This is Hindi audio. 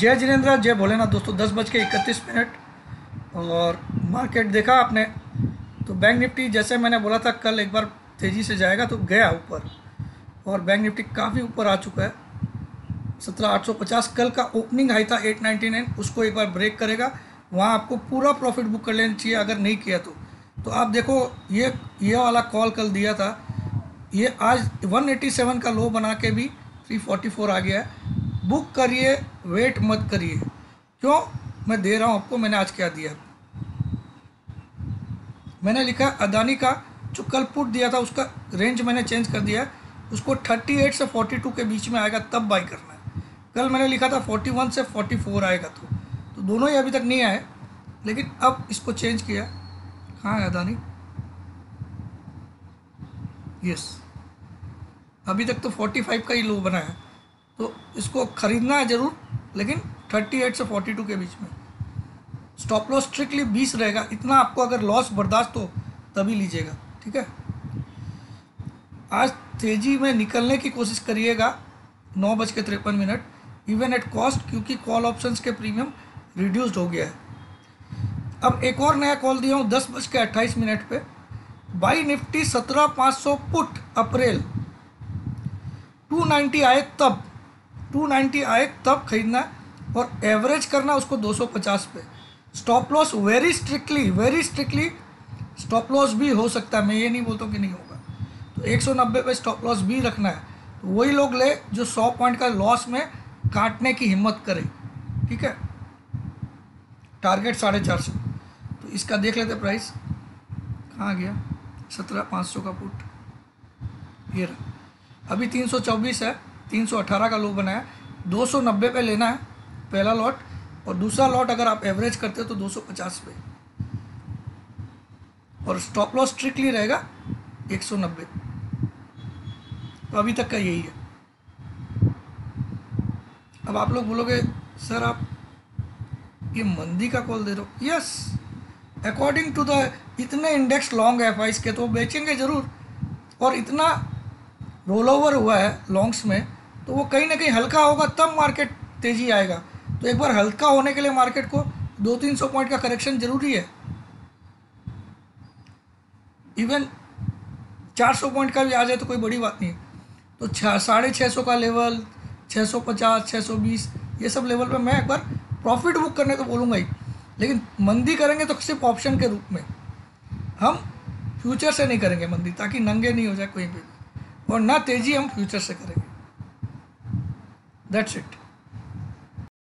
जय जिनेन्द्र, जय भोलेनाथ दोस्तों, दस बज के इकतीस मिनट और मार्केट देखा आपने तो बैंक निफ्टी जैसे मैंने बोला था, कल एक बार तेज़ी से जाएगा तो गया ऊपर और बैंक निफ्टी काफ़ी ऊपर आ चुका है। सत्रह आठ सौ पचास, कल का ओपनिंग हाई था एट नाइन्टी नाइन उसको एक बार ब्रेक करेगा, वहाँ आपको पूरा प्रॉफिट बुक कर लेना चाहिए अगर नहीं किया तो। तो आप देखो, ये ये वाला कॉल कल दिया था, ये आज 187 का लो बना के भी 344 आ गया है। बुक करिए, वेट मत करिए। क्यों? मैं दे रहा हूँ आपको, मैंने आज क्या दिया? मैंने लिखा, अदानी का जो कल पुट दिया था, उसका रेंज मैंने चेंज कर दिया। उसको 38 से 42 के बीच में आएगा, तब बाई करना है। कल मैंने लिखा था 41 से 44 आएगा तो। तो दोनों ही अभी तक नहीं आए, लेकिन अब इसको चेंज किया। कहाँ है अदानी? यस अभी तक तो 45 का ही लो बना है। तो इसको ख़रीदना है ज़रूर, लेकिन 38 से 42 के बीच में। स्टॉप लॉस स्ट्रिक्टली 20 रहेगा, इतना आपको अगर लॉस बर्दाश्त हो, तभी लीजिएगा, ठीक है? आज तेज़ी में निकलने की कोशिश करिएगा, नौ बज के तिरपन मिनट इवन एट कॉस्ट क्योंकि कॉल ऑप्शंस के प्रीमियम रिड्यूस्ड हो गया है। अब एक और नया कॉल दिया हूँ, दस बज के अट्ठाईस मिनट पे। बाई निफ्टी सत्रह पाँच सौ पुट अप्रैल टू नाइन्टी आए तब। 290 आए, तब खरीदना है और एवरेज करना उसको 250 पे। Stop loss very strictly very strictly stop loss भी हो सकता है, मैं ये नहीं बोलता कि नहीं होगा। तो 190 पे स्टॉप लॉस भी रखना है। तो वही लोग ले जो 100 पॉइंट का लॉस में काटने की हिम्मत करे, ठीक है? टारगेट साढ़े चार सौ। तो इसका देख लेते प्राइस कहाँ गया? सत्रह पाँच सौ का पुट ये रहा। अभी तीन सौ चौबीस है। 318 का लो बनाया। 290 पे लेना है, पहला लॉट और दूसरा लॉट अगर आप एवरेज करते हो तो 250 पे। और स्टॉप लॉस स्ट्रिक्टली रहेगा 190 तो अभी तक का यही है। अब आप लोग बोलोगे, सर, आप ये मंदी का कॉल दे रहे हो? यस अकॉर्डिंग टू द इतने इंडेक्स लॉन्ग एफ़ के तो बेचेंगे ज़रूर। और इतना रोल ओवर हुआ है लॉन्ग्स में तो वो कहीं ना कहीं हल्का होगा, तब मार्केट तेज़ी आएगा। तो एक बार हल्का होने के लिए मार्केट को दो तीन सौ पॉइंट का करेक्शन ज़रूरी है। इवन चार सौ पॉइंट का भी आ जाए तो कोई बड़ी बात नहीं। तो छः साढ़े छः सौ का लेवल छः सौ पचास छः सौ बीस, ये सब लेवल पे मैं एक बार प्रॉफिट बुक करने तो बोलूँगा ही। लेकिन मंदी करेंगे तो सिर्फ़ ऑप्शन के रूप में। हम फ्यूचर से नहीं करेंगे मंदी, ताकि नंगे नहीं हो जाए कोई भी। और ना तेज़ी हम फ्यूचर से करेंगे। That's it.